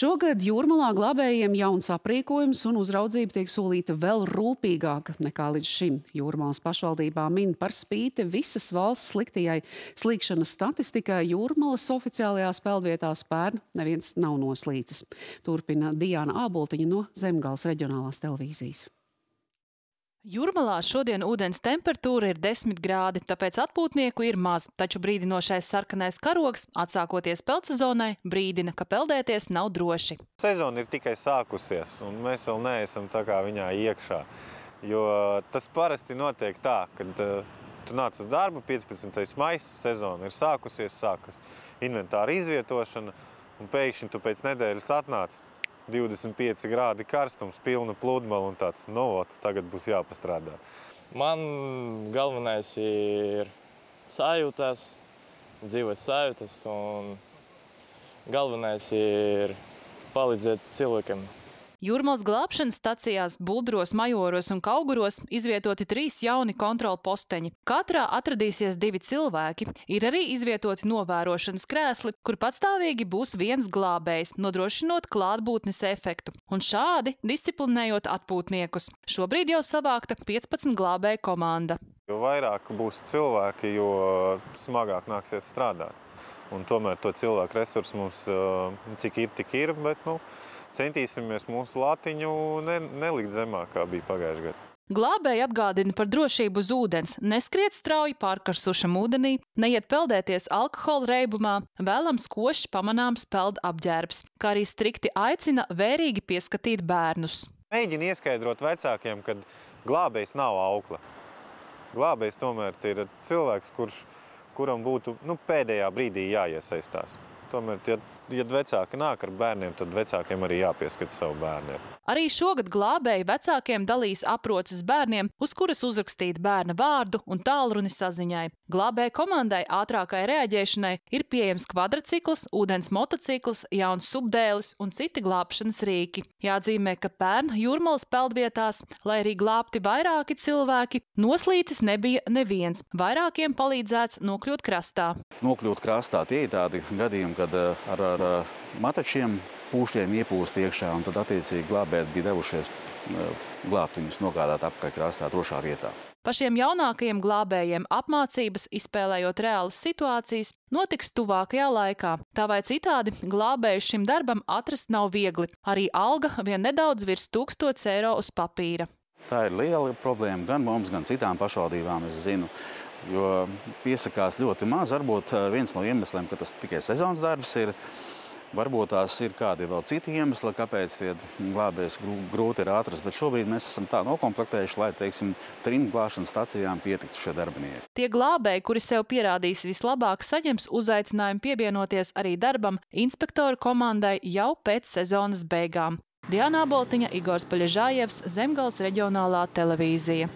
Šogad jūrmalā glābējiem jauns aprīkojums un uzraudzība tiek solīta vēl rūpīgāka nekā līdz šim. Jūrmalas pašvaldībā min par spīti visas valsts sliktajai slīkšanas statistikai jūrmalas oficiālajās peldvietās pērn neviens nav noslīcis. Turpina Diana Āboltiņa no Zemgals reģionālās televīzijas. Jūrmalā šodien ūdens temperatūra ir 10 grādi, tāpēc atpūtnieku ir maz, taču brīdinošais sarkanais karogs, atsākoties peldsezonai, brīdina, ka peldēties nav droši. Sezona ir tikai sākusies, un mēs vēl neesam tā kā viņā iekšā. Jo tas parasti notiek tā, kad uh, tu nāc uz darbu, 15. maisa sezona ir sākusies, sākas inventāra izvietošana, un pēkšņi tu pēc nedēļas atnāc 25 grādi karstums, pilna pludmale un tāds, nu, ot, tagad būs jāpastrādā. Man galvenais ir sajūtas, dzīves sajūtas, un galvenais ir palīdzēt cilvēkiem. Jūrmals glābšanas stacijās Buldros, Majoros un Kauguros izvietoti trīs jauni kontrola posteņi. Katrā atradīsies divi cilvēki. Ir arī izvietoti novērošanas krēsli, kur patstāvīgi būs viens glābējs, nodrošinot klātbūtnes efektu. Un šādi disciplinējot atpūtniekus. Šobrīd jau savākta 15 glābēju komanda. Jo vairāk būs cilvēki, jo smagāk nāksies strādāt. Un tomēr to cilvēku resursu mums cik ir, tik ir, bet nu, centīsimies mūsu latiņu ne, nelikt zemāk, kā bija pagājušajā gadā. Glābēji atgādina par drošību uz ūdens, neskriet strauji pārkarsušam ūdenī, neiet peldēties alkohola reibumā, vēlams košs pamanāms peld apģērbs, kā arī strikti aicina vērīgi pieskatīt bērnus. Mēģina ieskaidrot vecākiem, ka glābējs nav aukla. Glābējs tomēr ir cilvēks, kurš, kuram būtu nu, pēdējā brīdī jāiesaistās. Tomēr, ja, ja vecāki nāk ar bērniem, tad vecākiem arī jāpieskata savu bērniem. Arī šogad glābēji vecākiem dalīs aproces bērniem, uz kuras uzrakstīt bērna vārdu un tālruni saziņai. Glābēju komandai ātrākai reaģēšanai ir pieejams kvadrcikls, ūdens motocikls, jauns subdēlis un citi glābšanas rīki. Jāatzīmē, ka pērn jūrmalas peldvietās, lai arī glābti vairāki cilvēki, noslīcis nebija neviens. Vairākiem palīdzēts nokļūt krastā. Nokļūt krastā tie ir tādi gadījumi, kad eh, ar, ar matačiem pūšļiem iepūst iekšā, un tad attiecīgi glābēt bija devušies glābt viņus, nogādāt apkārt krastā drošā vietā. Pašiem jaunākajiem glābējiem apmācības, izspēlējot reālas situācijas, notiks tuvākajā laikā. Tā vai citādi, glābēju šim darbam atrast nav viegli. Arī alga vien nedaudz virs 1000 eiro uz papīra. Tā ir liela problēma gan mums, gan citām pašvaldībām, es zinu jo piesakās ļoti maz. Varbūt eh, viens no iemesliem, ka tas tikai sezonas darbs ir. Varbūt tās ir kādi vēl citi iemesli, kāpēc tie glābējs grūti ir atrast, bet šobrīd mēs esam tā nokomplektējuši, lai, teiksim, trim glābšanas stacijām pietiktu šie darbinieki. Tie glābēji, kuri sev pierādīs vislabāk, saņems uzaicinājumu pievienoties arī darbam inspektoru komandai jau pēc sezonas beigām. Diana Boltiņa, Igors Paļežājevs, Zemgals reģionālā televīzija.